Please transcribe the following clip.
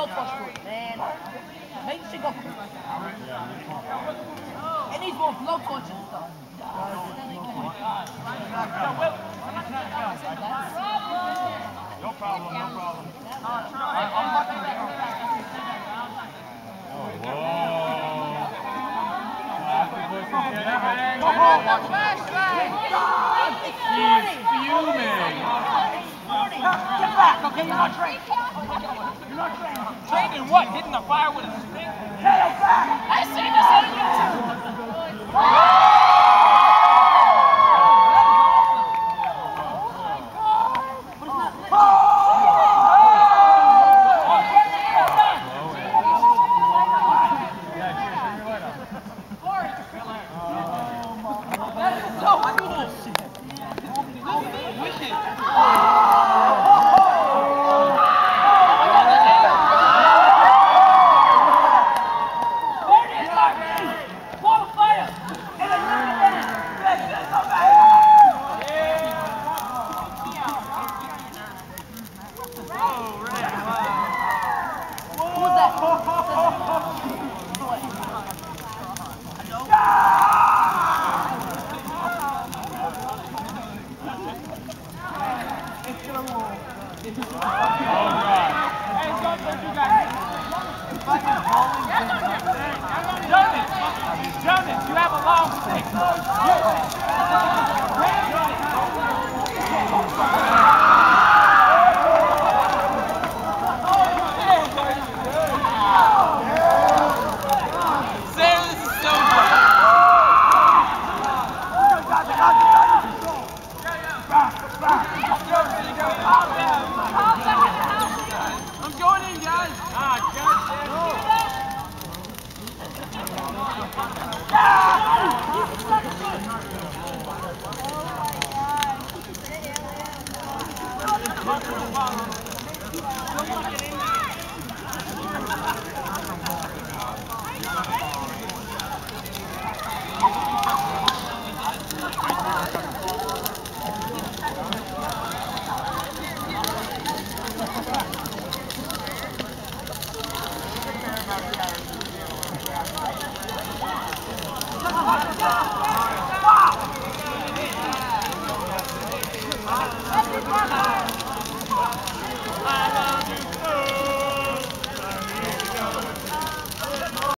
low touch it, man. Make the shit go. It needs more low touch and stuff. No problem, no problem. Oh, Get back, okay? You're not trained. You're not trained. Training what? Hitting the fire with a stick? I see this Jonas, Jonas, you have a long stick. I'm going in, guys. Ah.